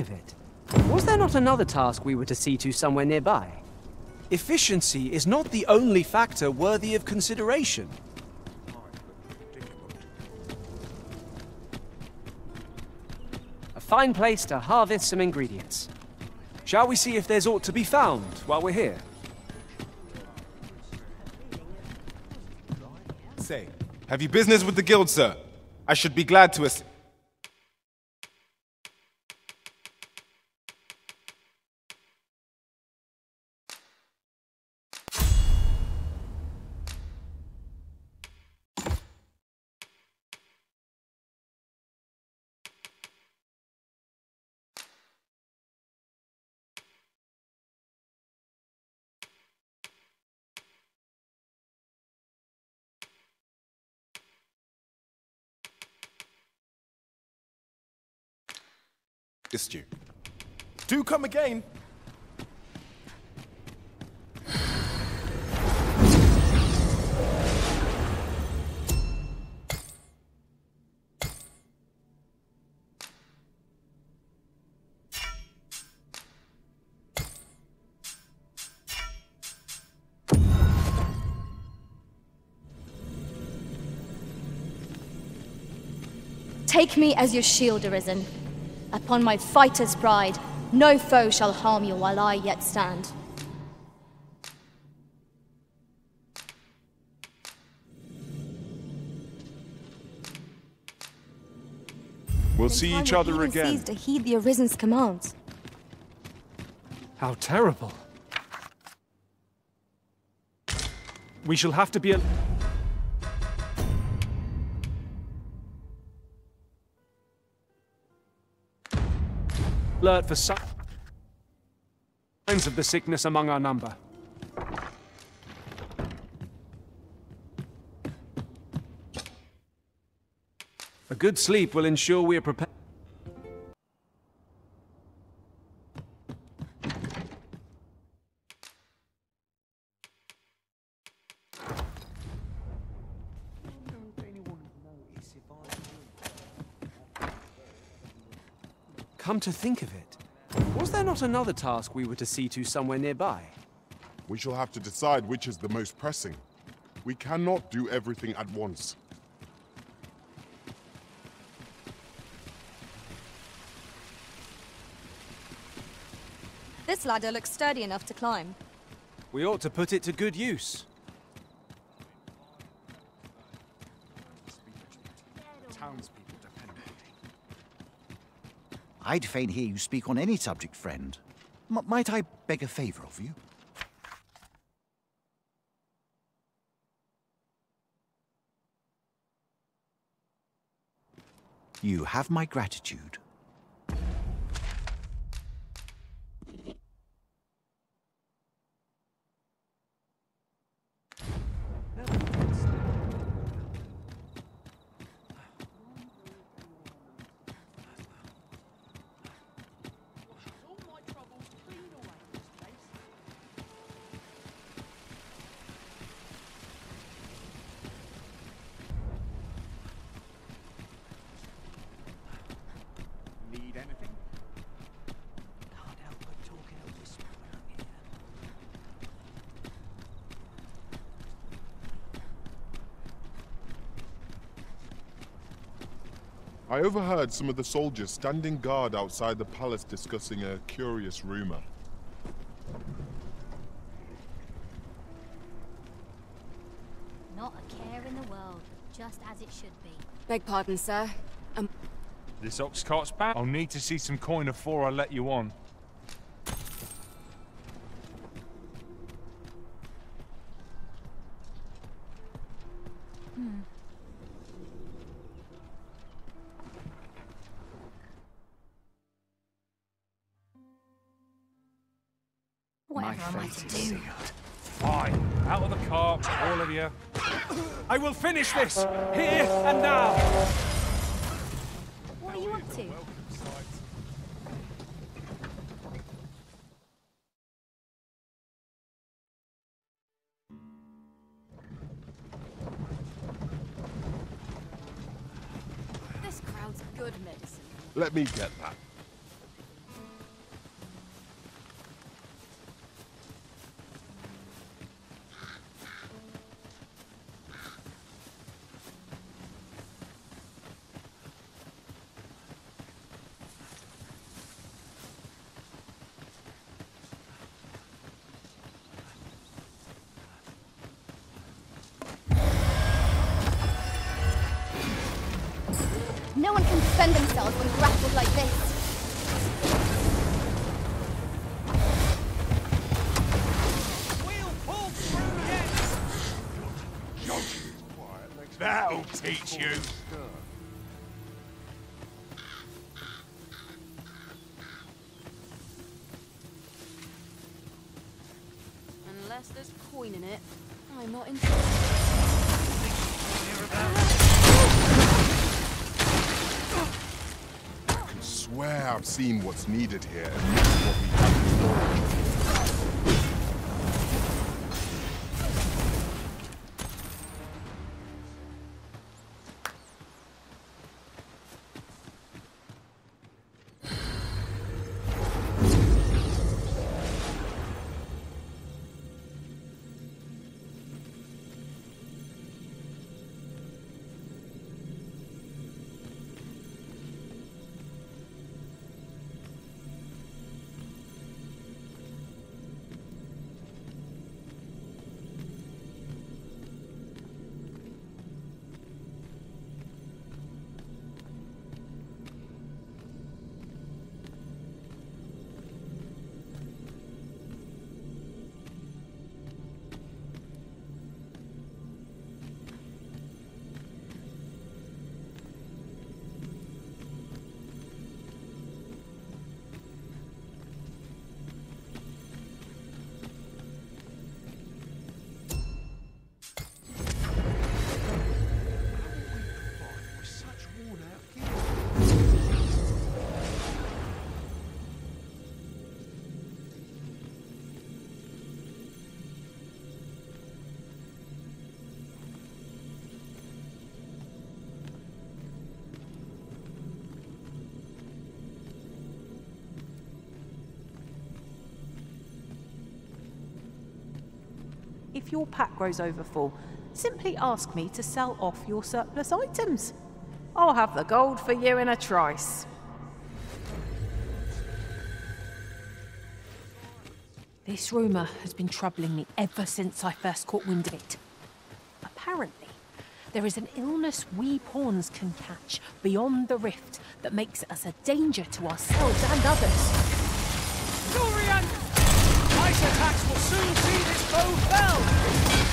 of it. Was there not another task we were to see to somewhere nearby? Efficiency is not the only factor worthy of consideration. A fine place to harvest some ingredients. Shall we see if there's aught to be found while we're here? Say, have you business with the guild, sir? I should be glad to assist. You. Do come again. Take me as your shield, Arisen. Upon my fighter's pride, no foe shall harm you while I yet stand. We'll see each other again. to heed the Arisen's commands. How terrible. We shall have to be alert for signs of the sickness among our number. A good sleep will ensure we are prepared. To think of it, was there not another task we were to see to somewhere nearby? We shall have to decide which is the most pressing. We cannot do everything at once. This ladder looks sturdy enough to climb. We ought to put it to good use. I'd fain hear you speak on any subject, friend. M might I beg a favor of you? You have my gratitude. I overheard some of the soldiers standing guard outside the palace discussing a curious rumor. Not a care in the world, just as it should be. Beg pardon, sir. Um... This ox cart's back. I'll need to see some coin before I let you on. This, here and now! What are you up to? This crowd's good medicine. Let me get that. Teach you. Unless there's coin in it, I'm not interested. I can swear I've seen what's needed here, and what we have in If your pack grows over full, simply ask me to sell off your surplus items. I'll have the gold for you in a trice. This rumour has been troubling me ever since I first caught wind of it. Apparently, there is an illness we pawns can catch beyond the rift that makes us a danger to ourselves and others. Soon see this foe fell!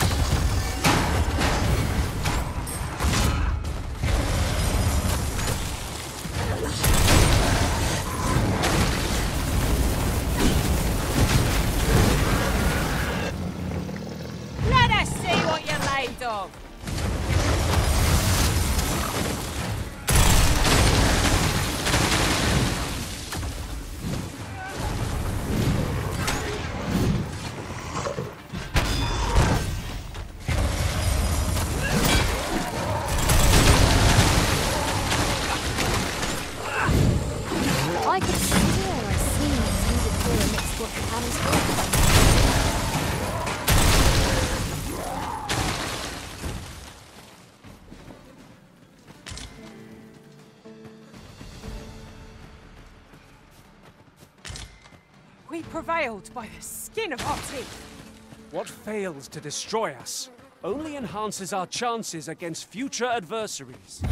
Prevailed by the skin of our teeth. What fails to destroy us only enhances our chances against future adversaries.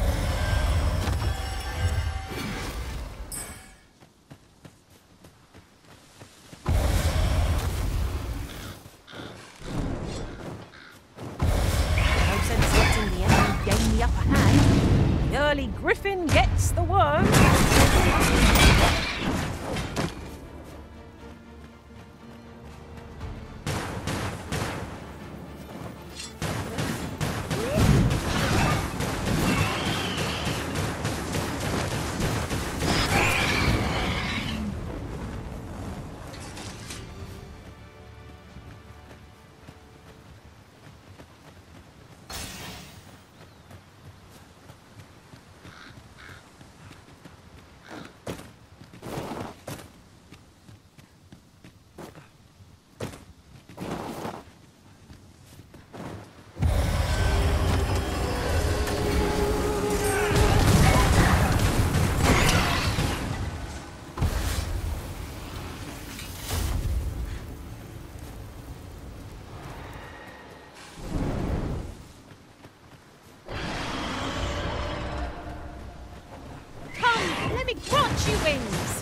Wings!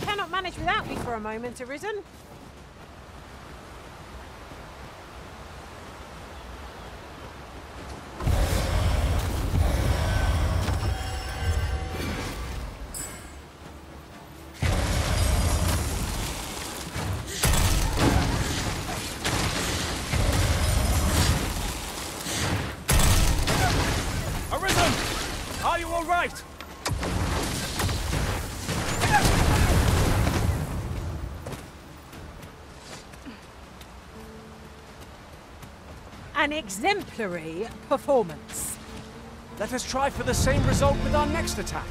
Cannot manage without me for a moment. Arisen! Exemplary performance. Let us try for the same result with our next attack.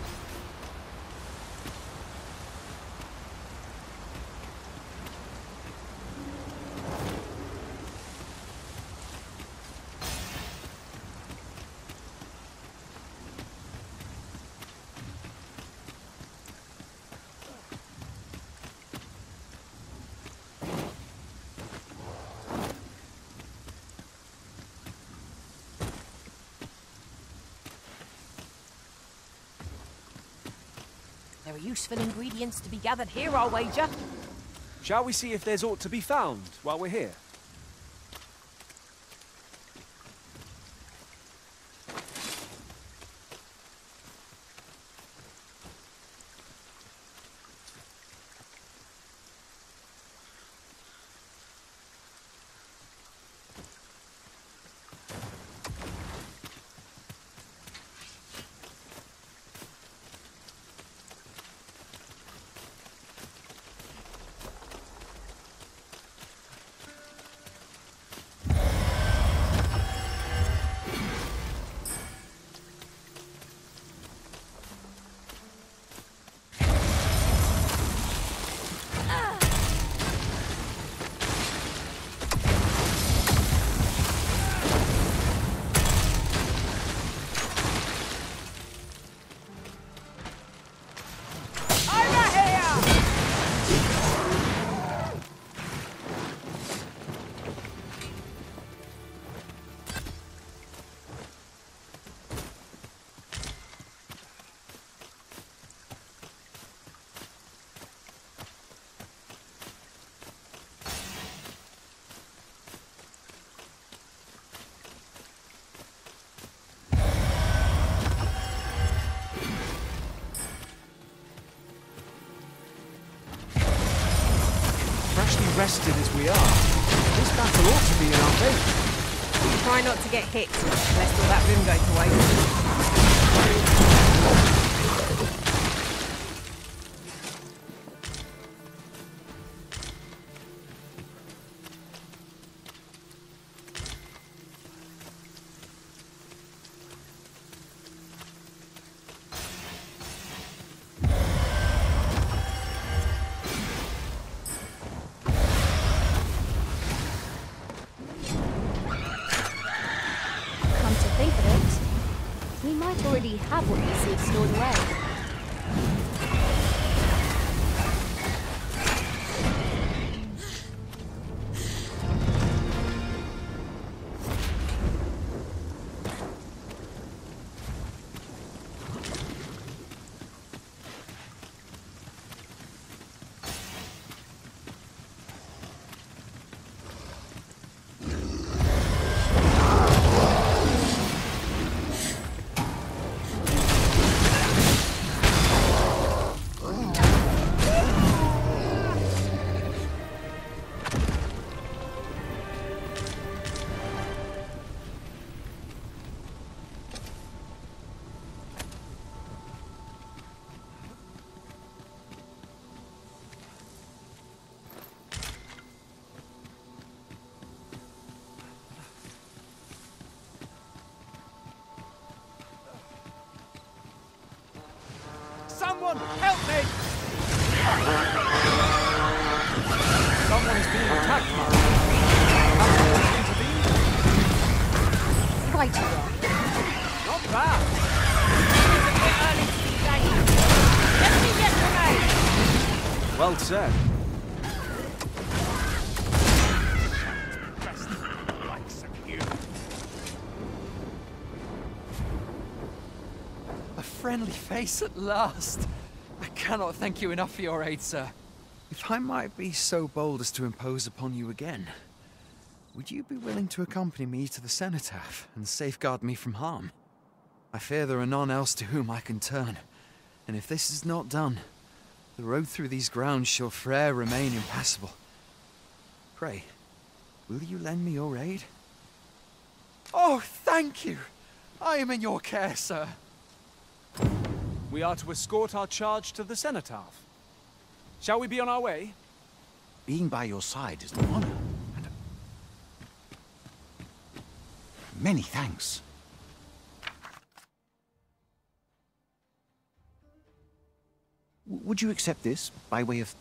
Useful ingredients to be gathered here, I'll wager. Shall we see if there's aught to be found while we're here? Rested as we are, this battle ought to be in our favour. Try not to get hit, lest all that room go to waste. We might already have what we seek stored away. Well said. A friendly face at last. I cannot thank you enough for your aid, sir. If I might be so bold as to impose upon you again, would you be willing to accompany me to the cenotaph and safeguard me from harm? I fear there are none else to whom I can turn, and if this is not done, the road through these grounds shall fre'er remain impassable. Pray, will you lend me your aid? Oh, thank you! I am in your care, sir. We are to escort our charge to the cenotaph. Shall we be on our way? Being by your side is an honor. And a... Many thanks. Would you accept this by way of...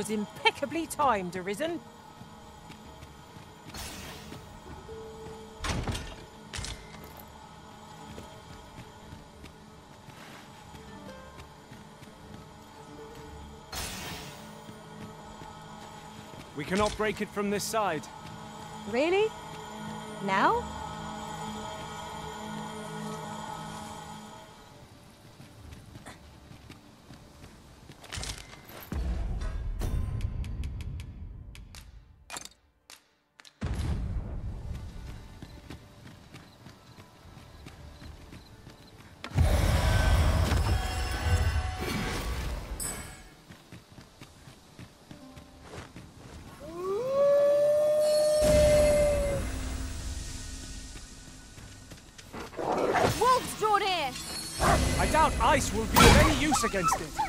was impeccably timed, Arisen. We cannot break it from this side. Really? Now? Against it.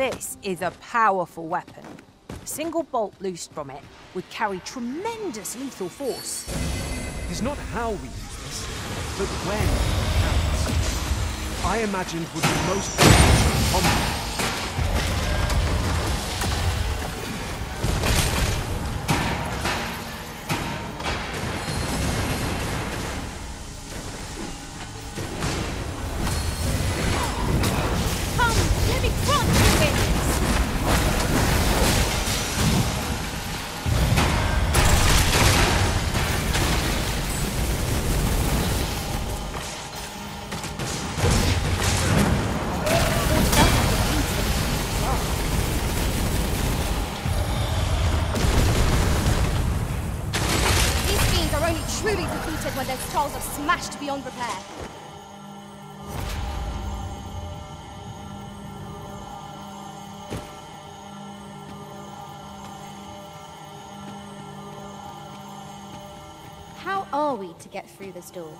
This is a powerful weapon. A single bolt loosed from it would carry tremendous lethal force. It is not how we use this, but when it counts. I imagined would be most combat. trolls are smashed beyond repair. How are we to get through this door?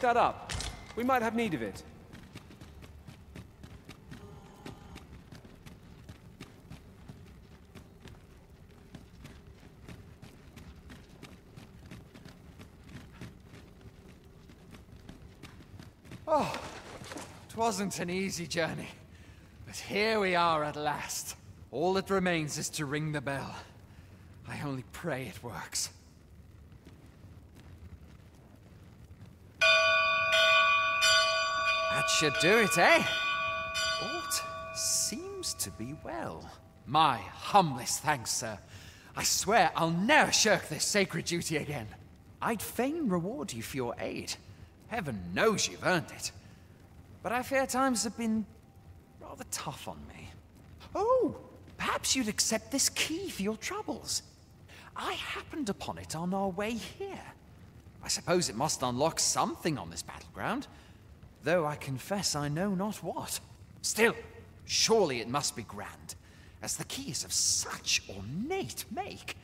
Pick that up. We might have need of it. Oh, twasn't an easy journey, but here we are at last. All that remains is to ring the bell. I only pray it works. That should do it, eh? Alt seems to be well. My humblest thanks, sir. I swear I'll never shirk this sacred duty again. I'd fain reward you for your aid. Heaven knows you've earned it. But I fear times have been rather tough on me. Oh, perhaps you'd accept this key for your troubles. I happened upon it on our way here. I suppose it must unlock something on this battleground, though I confess I know not what. Still, surely it must be grand, as the key is of such ornate make.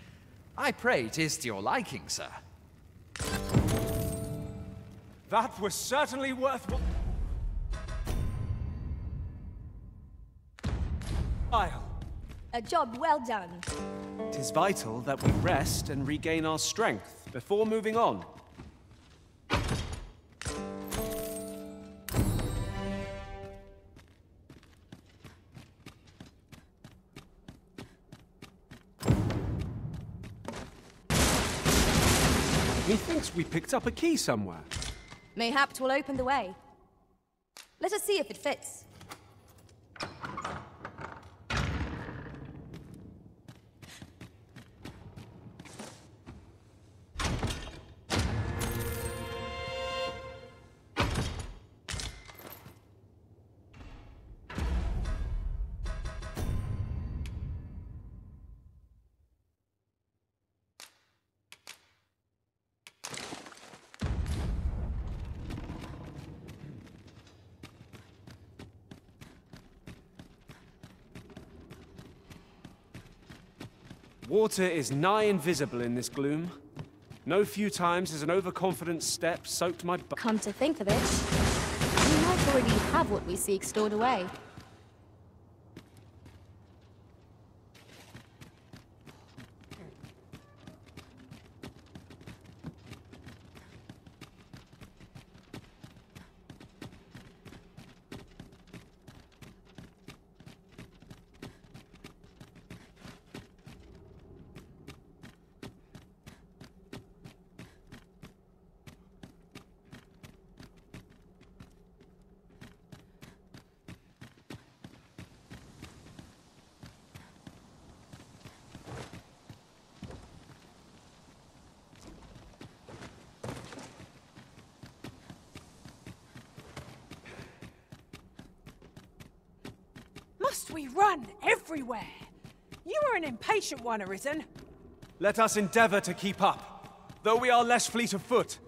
I pray it is to your liking, sir. That was certainly worth what... While. A job well done. Tis vital that we rest and regain our strength before moving on. We picked up a key somewhere. Mayhap Mayhap 'twill open the way. Let us see if it fits. Water is nigh invisible in this gloom. No few times has an overconfident step soaked my butt. Come to think of it, we might already have what we seek stored away. Must we run everywhere? You are an impatient one, Arisen. Let us endeavor to keep up, though we are less fleet of foot.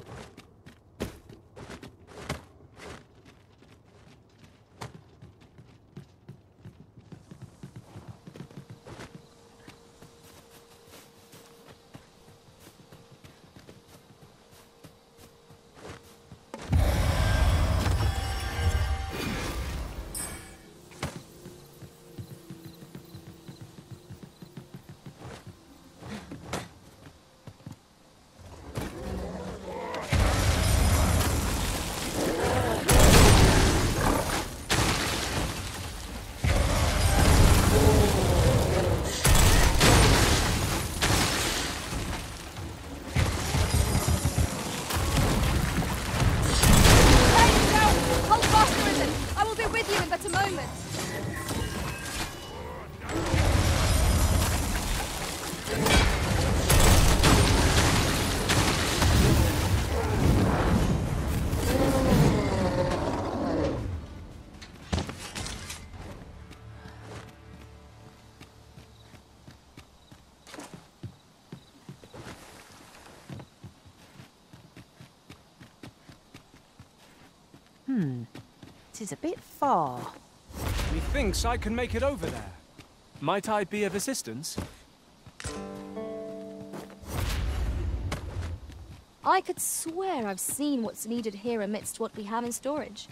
Far. Methinks I can make it over there. Might I be of assistance? I could swear I've seen what's needed here amidst what we have in storage.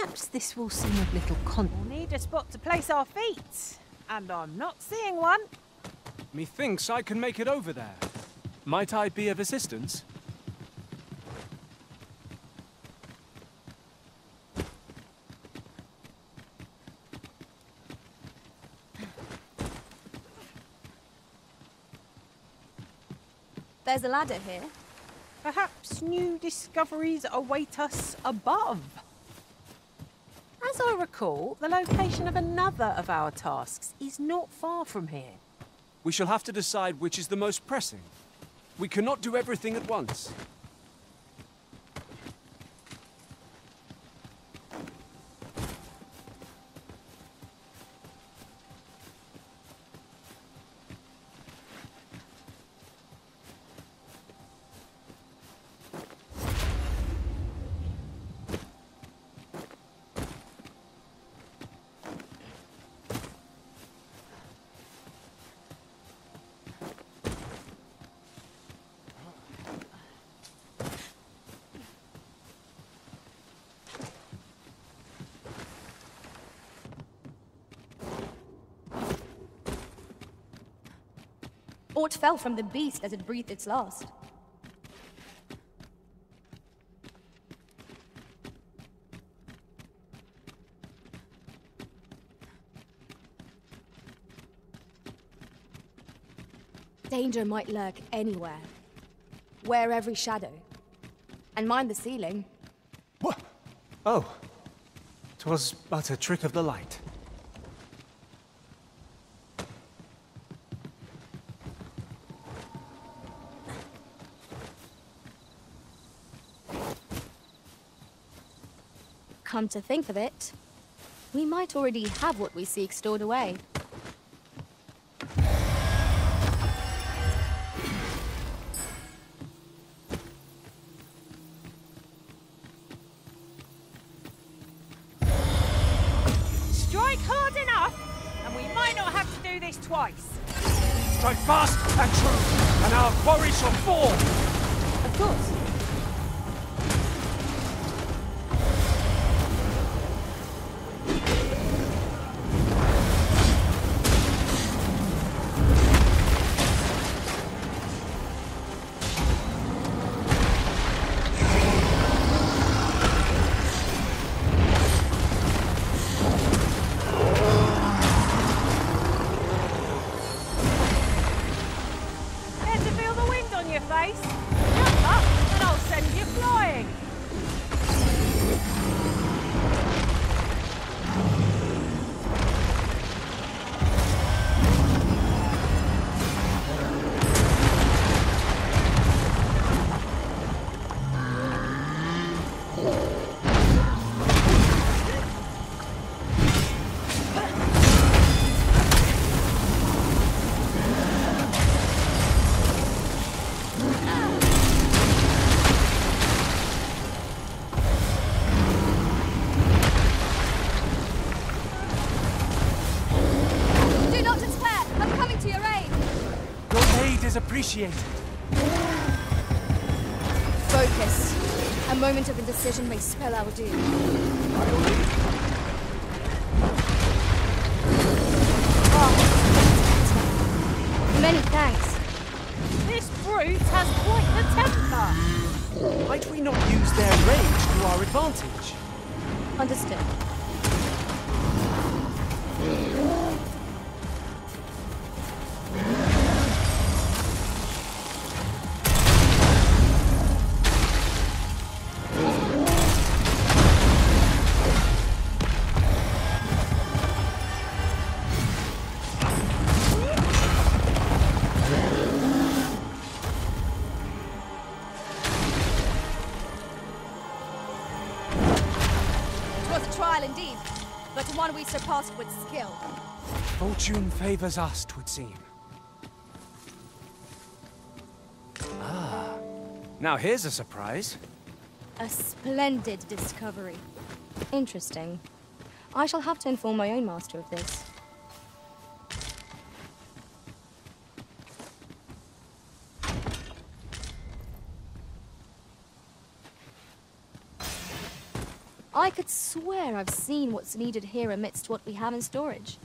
Perhaps this will seem of little con. We'll need a spot to place our feet, and I'm not seeing one. Methinks I can make it over there. Might I be of assistance? There's a ladder here. Perhaps new discoveries await us above. Recall, the location of another of our tasks is not far from here. We shall have to decide which is the most pressing. We cannot do everything at once. bolt fell from the beast as it breathed its last. Danger might lurk anywhere. Wear every shadow. And mind the ceiling. What? Oh. Twas but a trick of the light. Come to think of it, we might already have what we seek stored away. Focus. A moment of indecision may spell our doom. We surpassed with skill. Fortune favors us, twould seem. Ah, now here's a surprise. A splendid discovery. Interesting. I shall have to inform my own master of this. I could swear I've seen what's needed here amidst what we have in storage.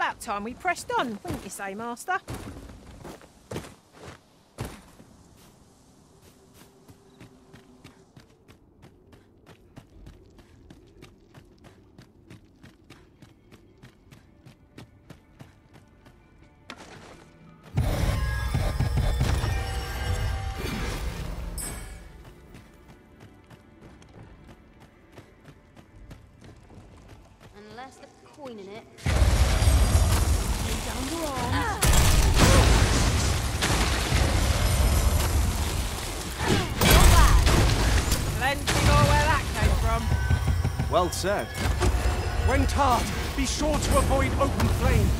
About time we pressed on, wouldn't you say, Master? Said. When be sure to avoid open flame.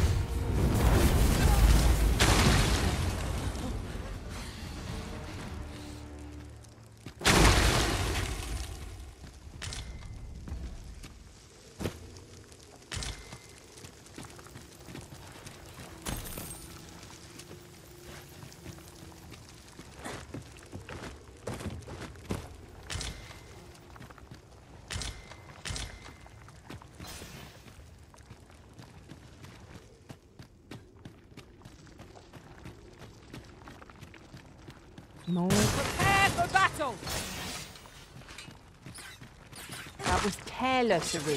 Arisen.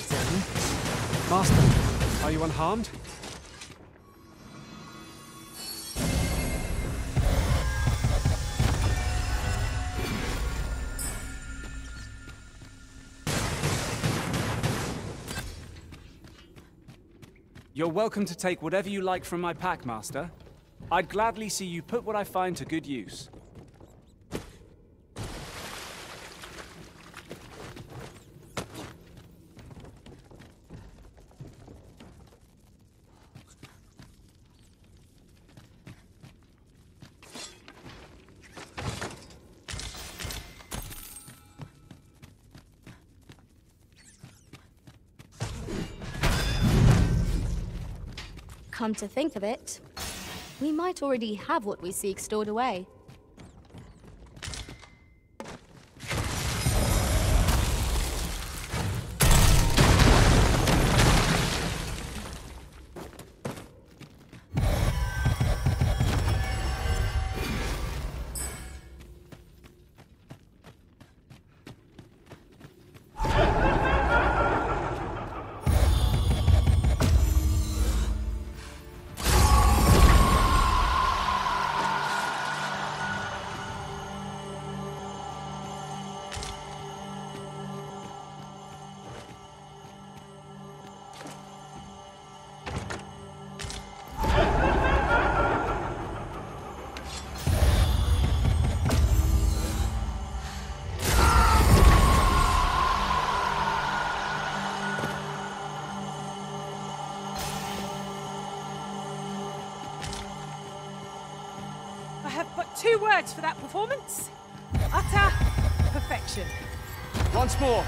Master, are you unharmed? You're welcome to take whatever you like from my pack, Master. I'd gladly see you put what I find to good use. Come to think of it, we might already have what we seek stored away. Once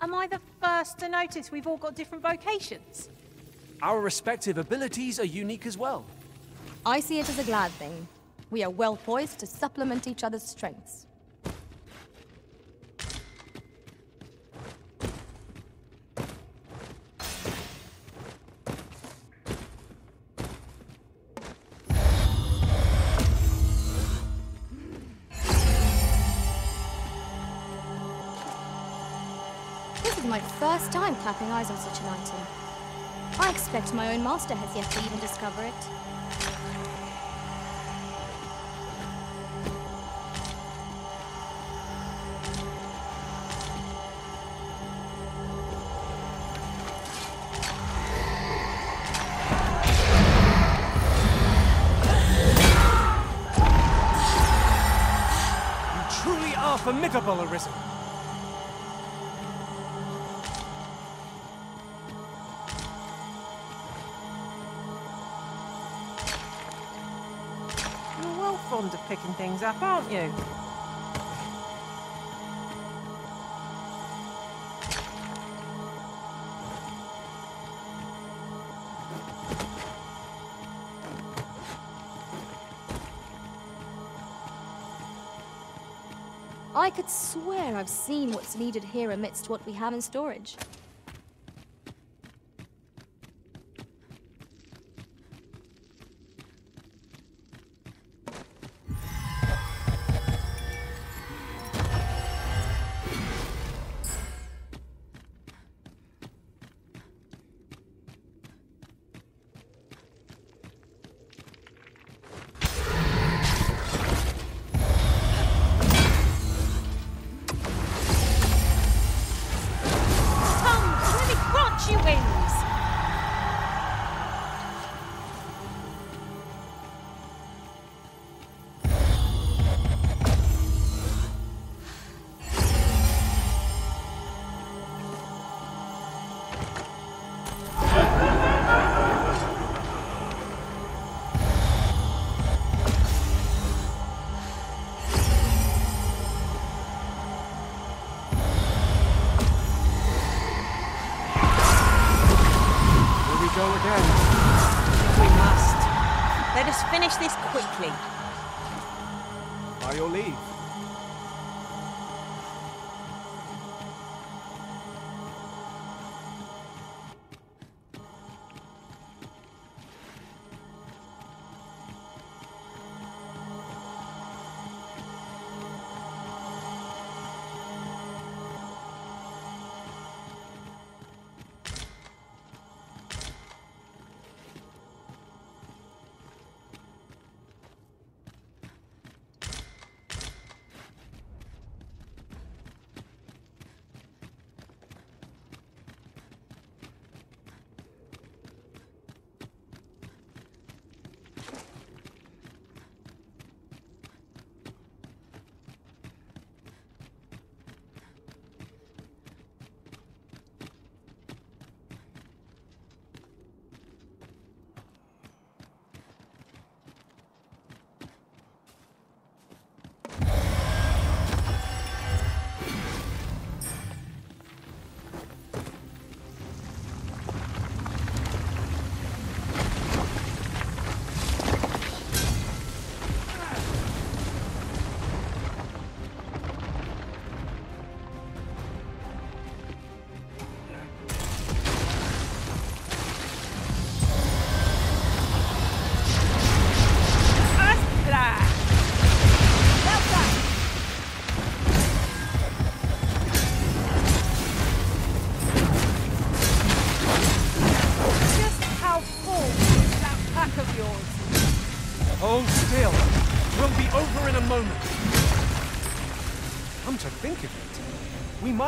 Am I the first to notice we've all got different vocations? our respective abilities are unique as well. I see it as a glad thing. We are well poised to supplement each other's strengths. This is my first time clapping eyes on such an item. I expect my own master has yet to even discover it. Arisen. You're well fond of picking things up, aren't you? Swear I've seen what's needed here amidst what we have in storage.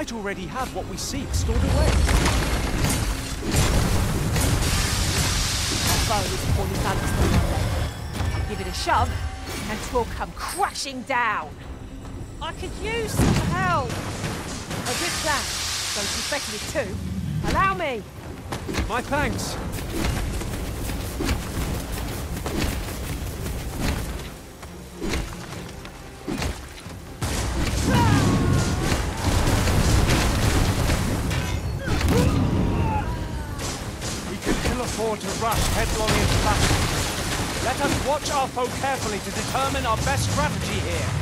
Might already have what we seek stored away. Give it a shove, and 'twill come crashing down. I could use some help. A good plan, though she's better two. Allow me. My thanks. Watch our foe carefully to determine our best strategy here.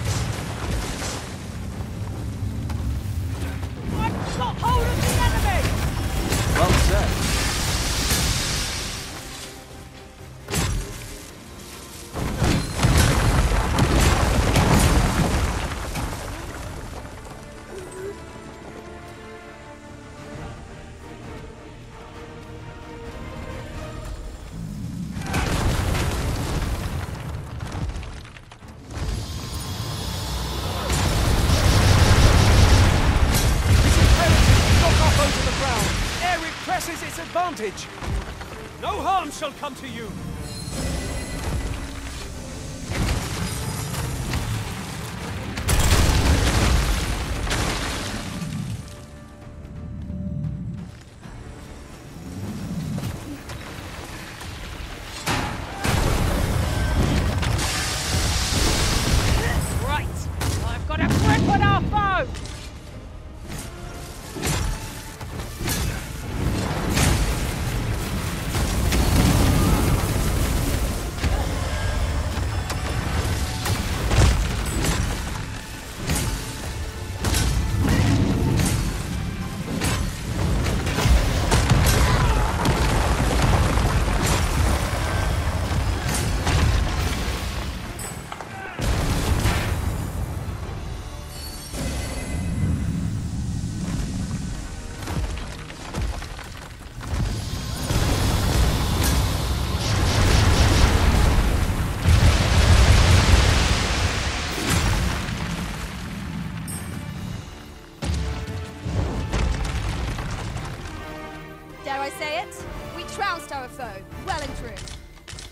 Presses its advantage. No harm shall come to you.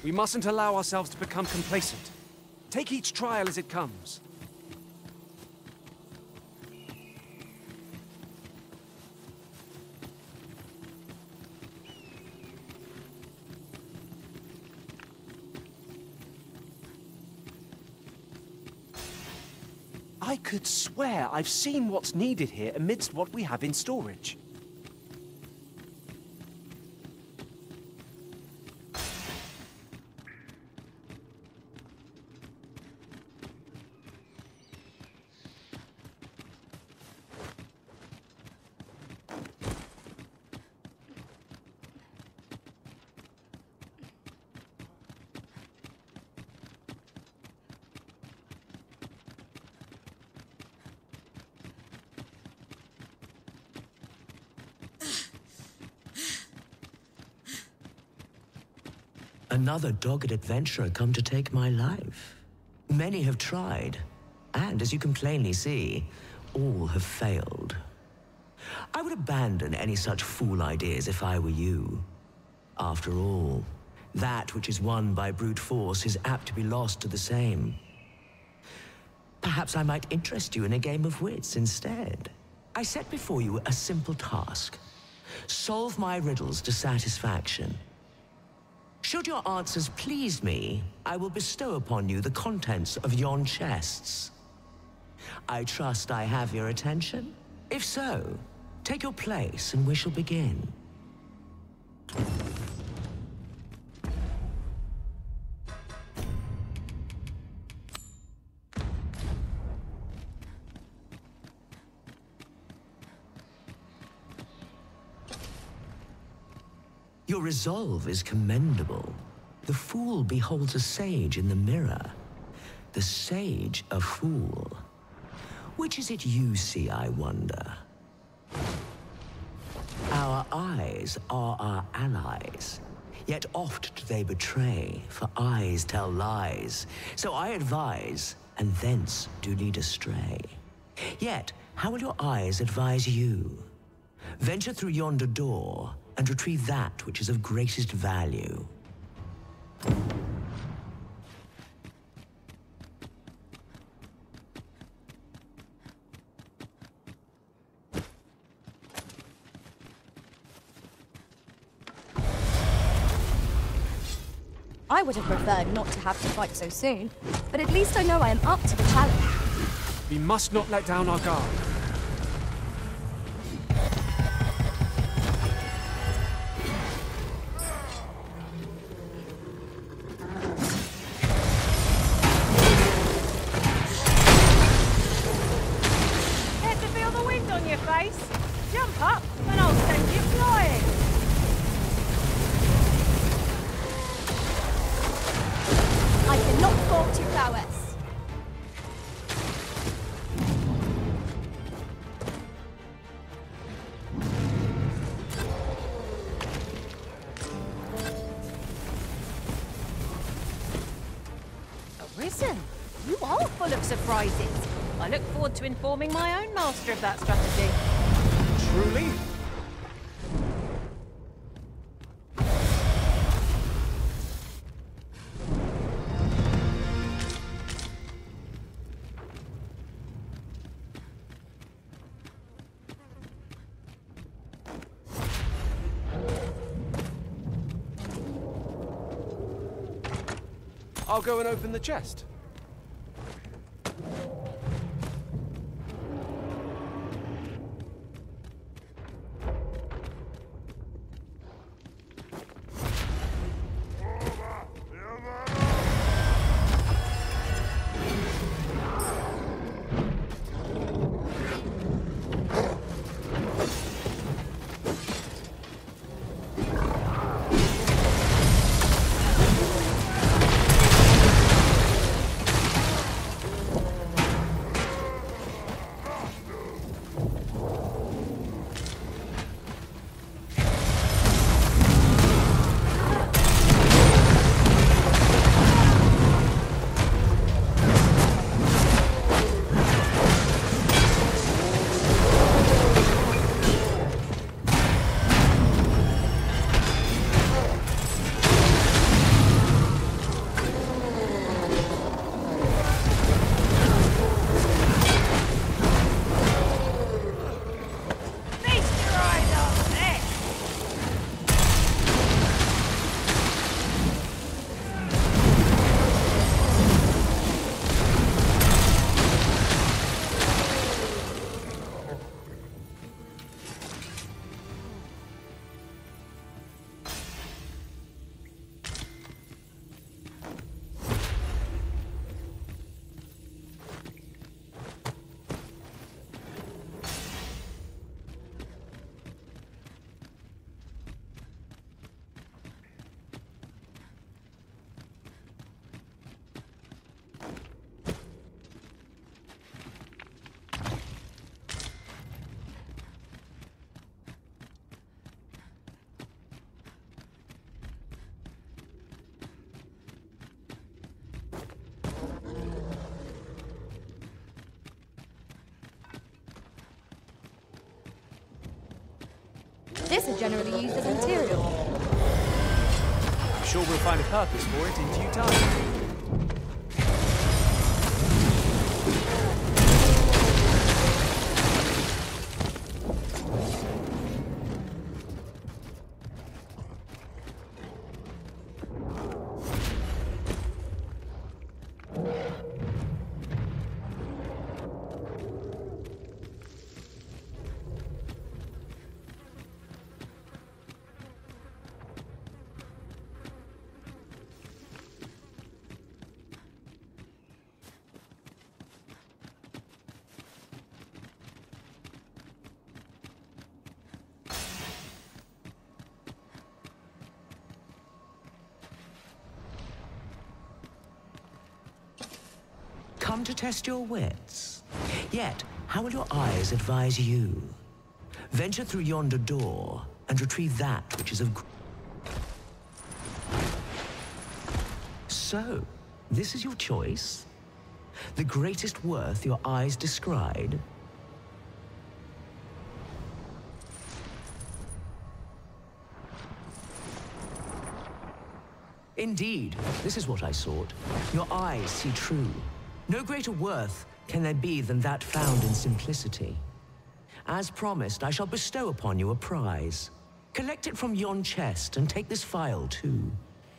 We mustn't allow ourselves to become complacent. Take each trial as it comes. I could swear I've seen what's needed here amidst what we have in storage. Another dogged adventurer come to take my life. Many have tried, and as you can plainly see, all have failed. I would abandon any such fool ideas if I were you. After all, that which is won by brute force is apt to be lost to the same. Perhaps I might interest you in a game of wits instead. I set before you a simple task. Solve my riddles to satisfaction. Should your answers please me, I will bestow upon you the contents of yon chests. I trust I have your attention? If so, take your place and we shall begin. Resolve is commendable. The fool beholds a sage in the mirror. The sage a fool. Which is it you see, I wonder? Our eyes are our allies. Yet oft do they betray, for eyes tell lies. So I advise, and thence do lead astray. Yet, how will your eyes advise you? Venture through yonder door, and retrieve that which is of greatest value. I would have preferred not to have to fight so soon, but at least I know I am up to the challenge. We must not let down our guard. To informing my own master of that strategy. Truly? I'll go and open the chest. This is generally used as a material. I'm sure we'll find a purpose for it in due time. Come to test your wits. Yet, how will your eyes advise you? Venture through yonder door and retrieve that which is of. So, this is your choice? The greatest worth your eyes descried? Indeed, this is what I sought. Your eyes see true. No greater worth can there be than that found in simplicity. As promised, I shall bestow upon you a prize. Collect it from yon chest and take this file too.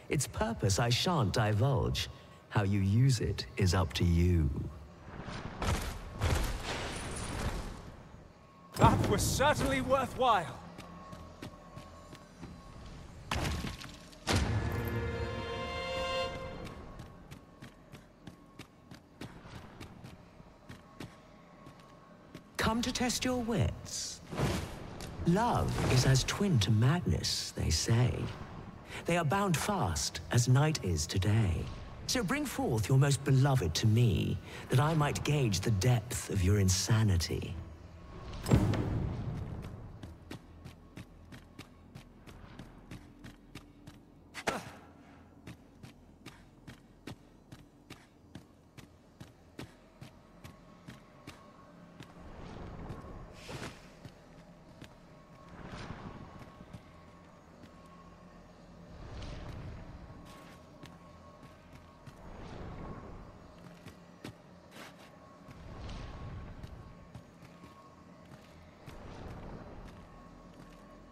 Its purpose I shan't divulge. How you use it is up to you. That was certainly worthwhile. Come to test your wits. Love is as twin to madness, they say. They are bound fast, as night is today. So bring forth your most beloved to me, that I might gauge the depth of your insanity.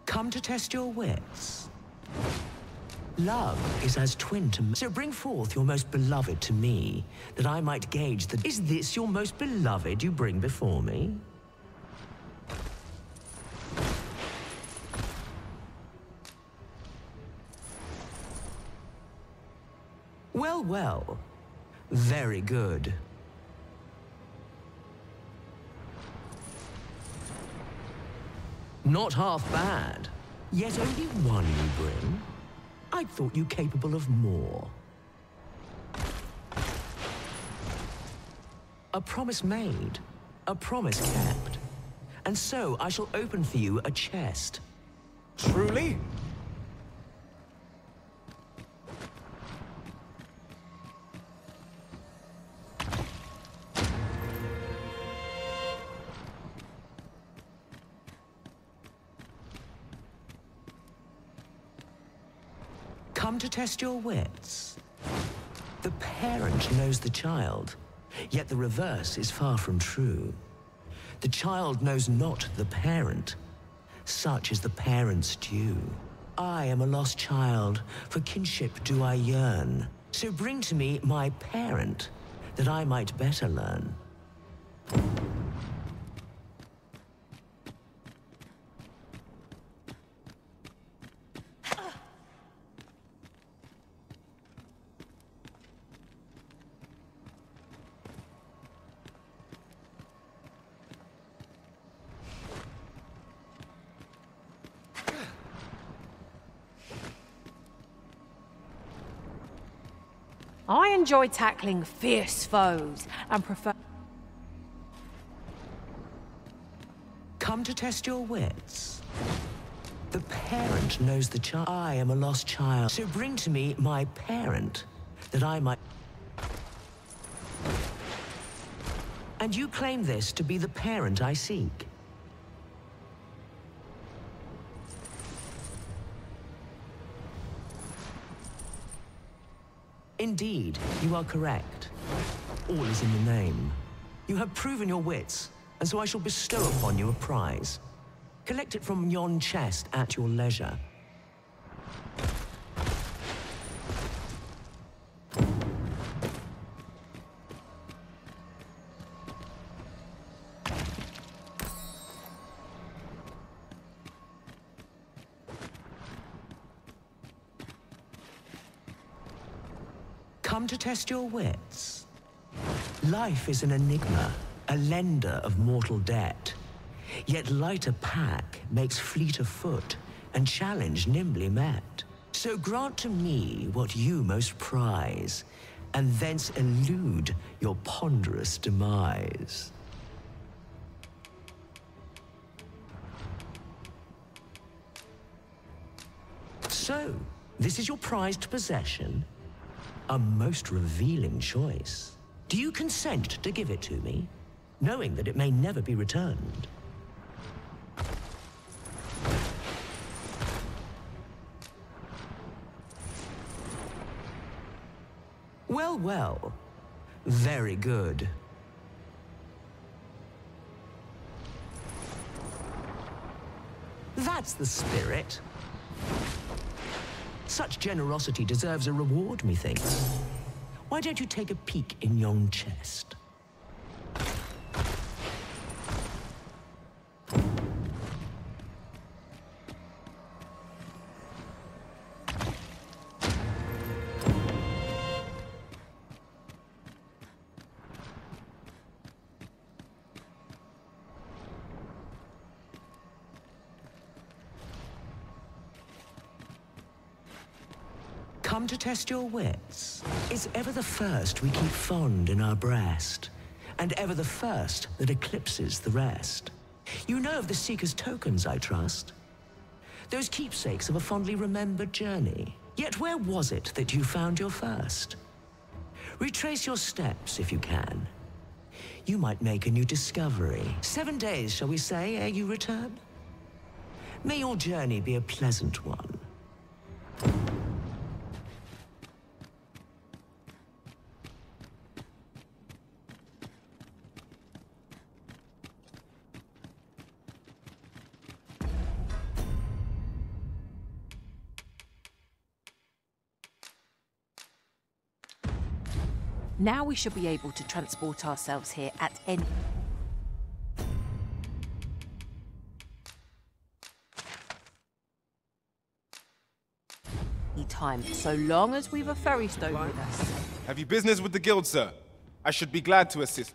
Come to test your wits. Love is as twin to me. So bring forth your most beloved to me, that I might gauge the. Is this your most beloved you bring before me? Well, well. Very good. Not half bad. Yet only one you bring? I thought you capable of more. A promise made, a promise kept. And so I shall open for you a chest. Truly? Test your wits. The parent knows the child, yet the reverse is far from true. The child knows not the parent. Such is the parent's due. I am a lost child, for kinship do I yearn. So bring to me my parent, that I might better learn. I enjoy tackling fierce foes and prefer. Come to test your wits. The parent knows the child. I am a lost child. So bring to me my parent, that I might. And you claim this to be the parent I seek. Indeed, you are correct. All is in the name. You have proven your wits, and so I shall bestow upon you a prize. Collect it from yon chest at your leisure. To test your wits. Life is an enigma, a lender of mortal debt. Yet lighter pack makes fleeter foot, and challenge nimbly met. So grant to me what you most prize, and thence elude your ponderous demise. So, this is your prized possession? A most revealing choice. Do you consent to give it to me, knowing that it may never be returned? Well, well. Very good. That's the spirit. Such generosity deserves a reward, methinks. Why don't you take a peek in yon chest? Come to test your wits. Is ever the first we keep fond in our breast, and ever the first that eclipses the rest. You know of the Seeker's tokens, I trust. Those keepsakes of a fondly remembered journey. Yet where was it that you found your first? Retrace your steps if you can. You might make a new discovery. Seven days, shall we say, ere you return? May your journey be a pleasant one. Now we should be able to transport ourselves here at any... time, so long as we've a ferry stone with us. Have you business with the guild, sir? I should be glad to assist.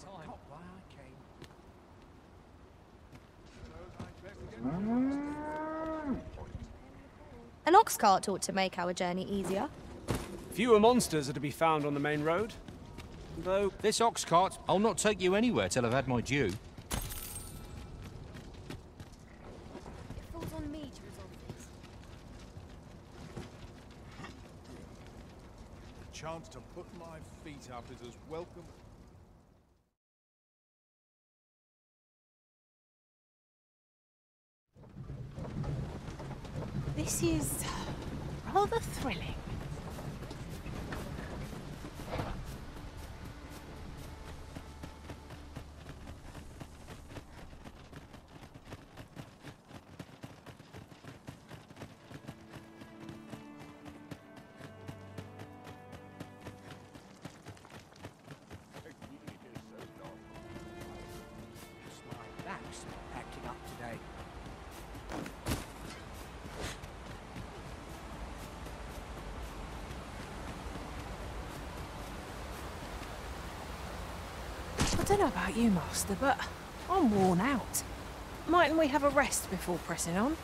An ox cart ought to make our journey easier. Fewer monsters are to be found on the main road. Though this ox cart, I'll not take you anywhere till I've had my due. It falls on me to resolve this. The chance to put my feet up is as welcome. This is rather thrilling. About you, Master, but I'm worn out. Mightn't we have a rest before pressing on?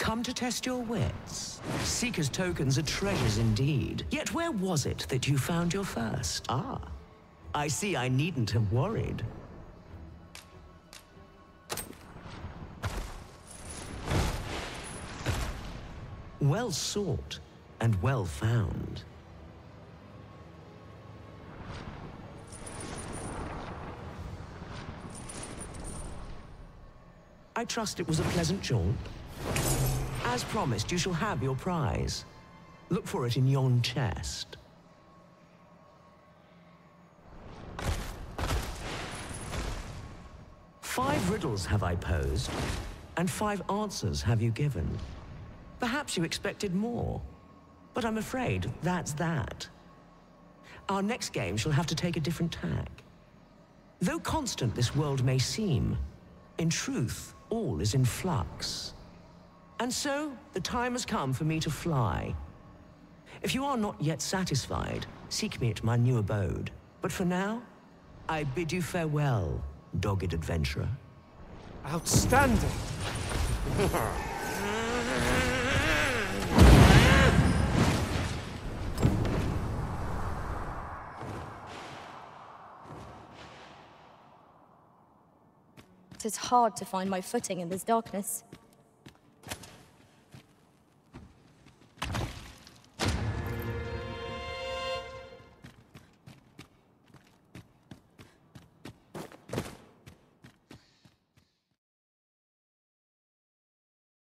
Come to test your wits. Seeker's tokens are treasures indeed. Yet where was it that you found your first? Ah, I see I needn't have worried. Well sought and well found. I trust it was a pleasant jaunt. As promised, you shall have your prize. Look for it in yon chest. Five riddles have I posed, and five answers have you given. Perhaps you expected more, but I'm afraid that's that. Our next game shall have to take a different tack. Though constant this world may seem, in truth, all is in flux. And so, the time has come for me to fly. If you are not yet satisfied, seek me at my new abode. But for now, I bid you farewell, dogged adventurer. Outstanding! It is hard to find my footing in this darkness.